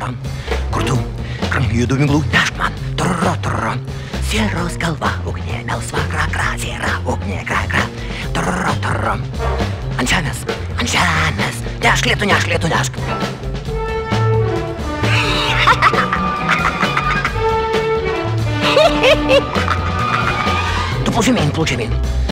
Trrrram. Kur tu? Kramjudu minglų, nešk man. Trrrra, trrrra. Sieros galva, ugnė, melsva, kra, kra, siera, ugnė, kra, kra. Trrrra, trrrra. Ant žemės, ant žemės. Nešk lietų, nešk lietų, nešk. Tu plaučiamien, plaučiamien.